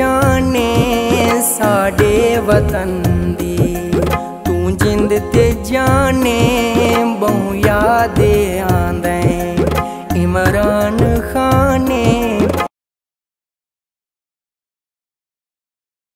जाने साडे वतन दी। तूं जिंद ते जाने बहु याद आंदे। इमरान ख़ान